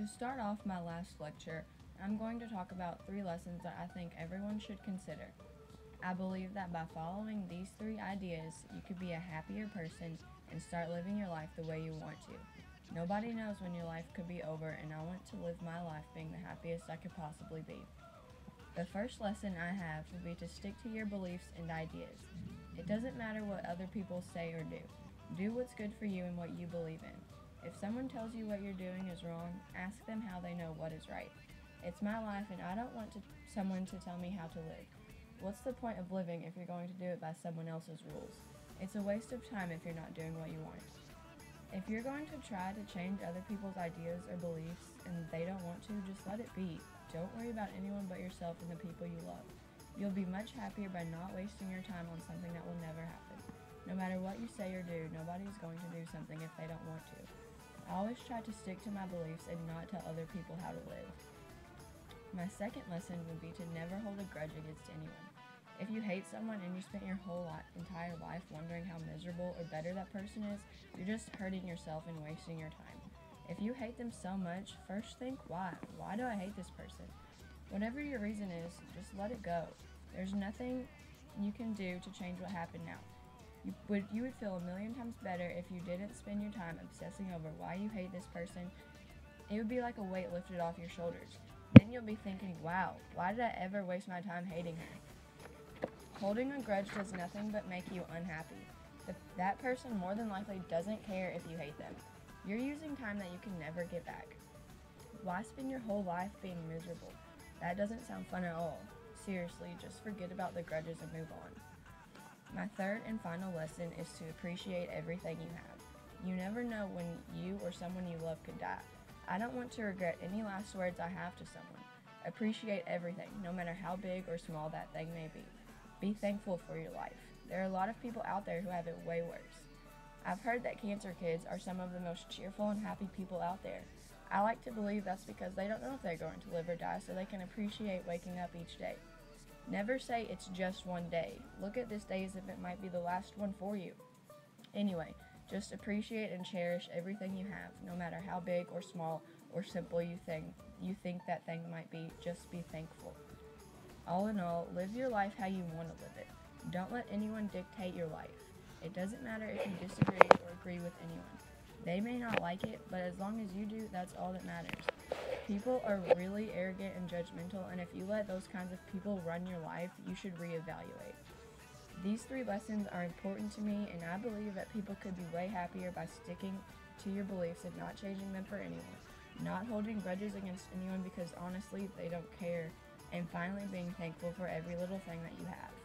To start off my last lecture, I'm going to talk about three lessons that I think everyone should consider. I believe that by following these three ideas, you could be a happier person and start living your life the way you want to. Nobody knows when your life could be over, and I want to live my life being the happiest I could possibly be. The first lesson I have would be to stick to your beliefs and ideas. It doesn't matter what other people say or do. Do what's good for you and what you believe in. If someone tells you what you're doing is wrong, ask them how they know what is right. It's my life and I don't want to, someone to tell me how to live. What's the point of living if you're going to do it by someone else's rules? It's a waste of time if you're not doing what you want. If you're going to try to change other people's ideas or beliefs and they don't want to, just let it be. Don't worry about anyone but yourself and the people you love. You'll be much happier by not wasting your time on something that will never happen. No matter what you say or do, nobody's going to do something if they don't want to. I always try to stick to my beliefs and not tell other people how to live. My second lesson would be to never hold a grudge against anyone. If you hate someone and you spent your whole entire life wondering how miserable or better that person is, you're just hurting yourself and wasting your time. If you hate them so much, first think why. Why do I hate this person? Whatever your reason is, just let it go. There's nothing you can do to change what happened now. You would you would feel a million times better if you didn't spend your time obsessing over why you hate this person. It would be like a weight lifted off your shoulders. Then you'll be thinking, "Wow, why did I ever waste my time hating her?" Holding a grudge does nothing but make you unhappy. The, that person more than likely doesn't care if you hate them. You're using time that you can never get back. Why spend your whole life being miserable? That doesn't sound fun at all. Seriously, just forget about the grudges and move on. My third and final lesson is to appreciate everything you have. You never know when you or someone you love could die. I don't want to regret any last words I have to someone. Appreciate everything, no matter how big or small that thing may be. Be thankful for your life. There are a lot of people out there who have it way worse. I've heard that cancer kids are some of the most cheerful and happy people out there. I like to believe that's because they don't know if they're going to live or die, so they can appreciate waking up each day. Never say it's just one day. Look at this day as if it might be the last one for you. Anyway, just appreciate and cherish everything you have, no matter how big or small or simple you think you think that thing might be. Just be thankful. All in all, live your life how you want to live it. Don't let anyone dictate your life. It doesn't matter if you disagree or agree with anyone. They may not like it, but as long as you do, that's all that matters. People are really arrogant and judgmental, and if you let those kinds of people run your life, you should reevaluate. These three lessons are important to me, and I believe that people could be way happier by sticking to your beliefs and not changing them for anyone, not holding grudges against anyone because honestly they don't care, and finally being thankful for every little thing that you have.